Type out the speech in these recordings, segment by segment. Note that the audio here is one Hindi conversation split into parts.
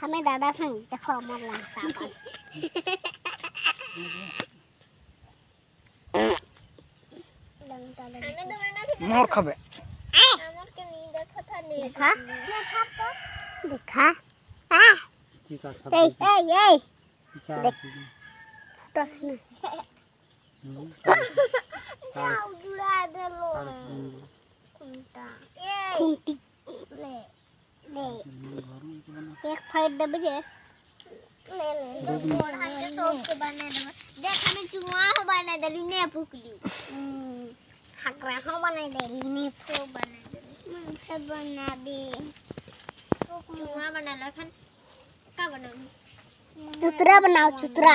हमें दादा संग देखो अमर लगता मोर खबे मोर के नहीं देखो था नहीं देखा ये छाप तो देखा हां ए ए ए फुटा से ना उड़ा दे लो खुंटा ए खुंटी ले ले एक फाइट दे बजे ले ले थोड़ा के सोच के बना दे देख हमें चुआ हो बना दे लीने पुकली हकरा हो बना दे लीने सो बना दे मुझे बना दे। चुआ बना लो खन। का बनाऊँ? चुतरा बनाओ चुतरा।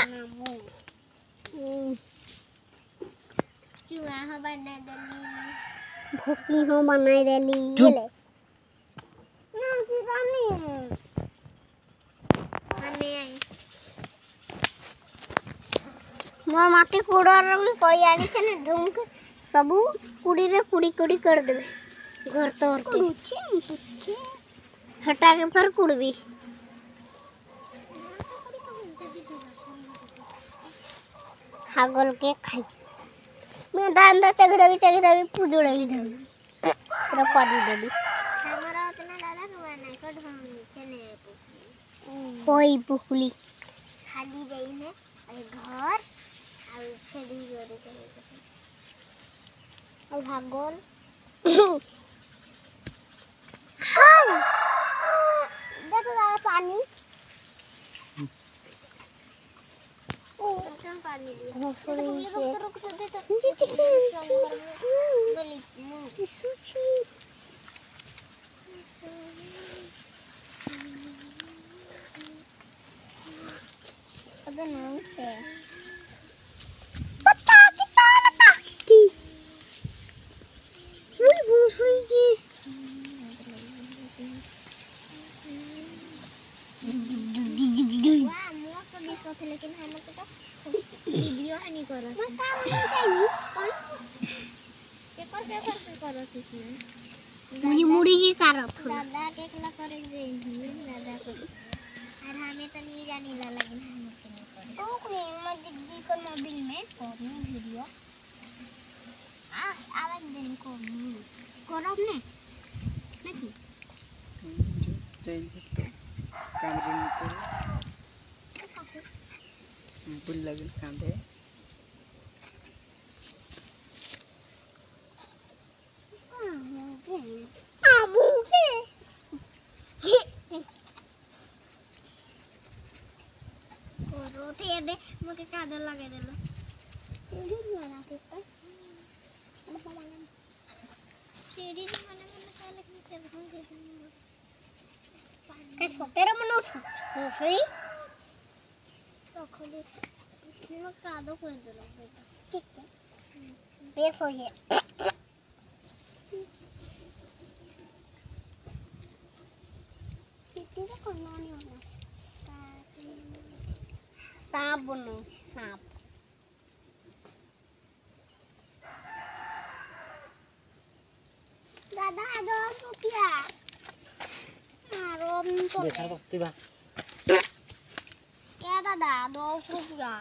चुआ हो बना देली। भूकी हो बना देली। चुप। ले ना सीधा नहीं हमें आई से ने दुम के सबू कुड़ी रे कुड़ी कुड़ी कर देबे घर तोड़ के हटा के फिर कुड़बी हागल के खाई मैं दांदा चगड़ावी चगड़ावी पुजड़ाई देबी पूरा पादी देबी हमरा उतना दादा हुआ नहीं कट हम नीचे ने कोई पुखली खाली जाई ने अरे घर छेड़ी जोड़े करे और। भागोल हाय देखो दादा पानी। ओ पानी नहीं करो मैं काम नहीं मुझे मुड़ी के करो दादा के कला हाँ, करे जे दादा को और हमें तो नहीं जाने लगा लेकिन हम नहीं ला ओ कोई मैं दीदी को मोबाइल में करूँ वीडियो आ आवाज़ दे को करो ने नहीं चाहिए तो कैमरे में तो बुल लगल कांदे উঠে দে মুখে চাদর লাগিয়ে দিল। সতেরো মনে উঠো। মশারি তখন কাদো করে দিল ঠিক বেশ হয়ে Tira con la सांप बनाउँछु साँप दादा रोम रुपिया रोम तो क्या दादा दो रुपिया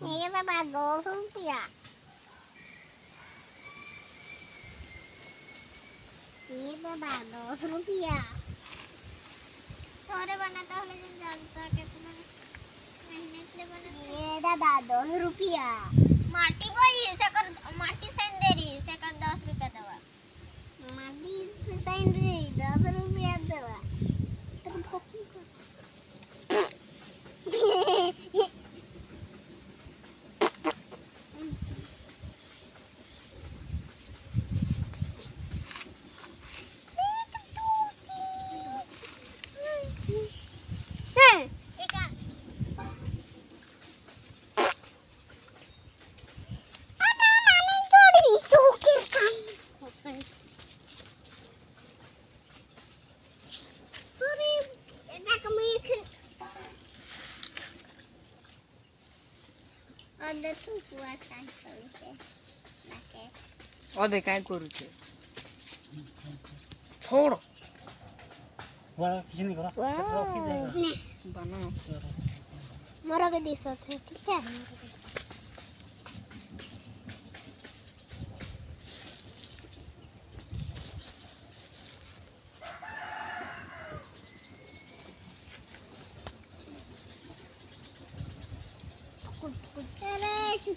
मेरे पापा दो रुपिया ये बाबा दो रुपिया तोरे बना तो हमें जानता कितना ये दादा दस रुपया। माटी कोई ऐसे कर, माटी सेंड दे रही सकर दस रुपया दवा। माटी सेंड रही, दस रुपया दवा। तुम भोकी को અંદર શું કુવા કાંઈ કરું છે માટે ઓદે કાંઈ કરું છે છોડો વાળા કિચન કરો વાહ બનાવો મારા કે દિસો છે ઠીક છે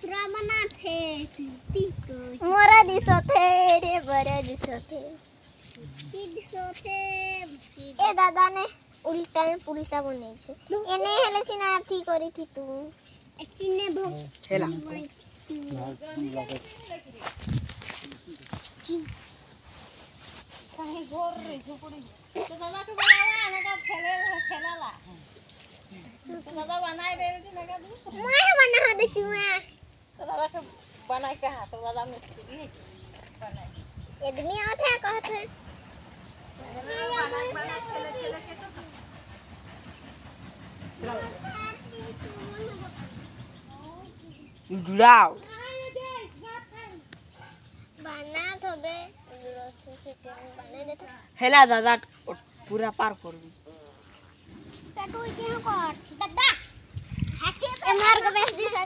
કૂતરા મના થે મોરા દિસો થે રે બરા દિસો થે દિસો થે એ દાદાને ઉલટા ને પુલટા બની છે એને હેલે સિના આથી કરી થી તું એકને ભોગ હેલા કાહે ગોર રે ઝુપડી તો દાદાને બોલાવા અને કા ખેલે ખેલાલા દાદા બનાવી દે ને કા મા બનાવા દે ચુમા के बनाए के हाथ वाला मिस्त्री है बनाए एकदमी आते हैं कहते हैं जुड़ाओ। बना तो बे हेला दादा पूरा पार कर दी टैटू के को दादा हैके मार के बेस दिस है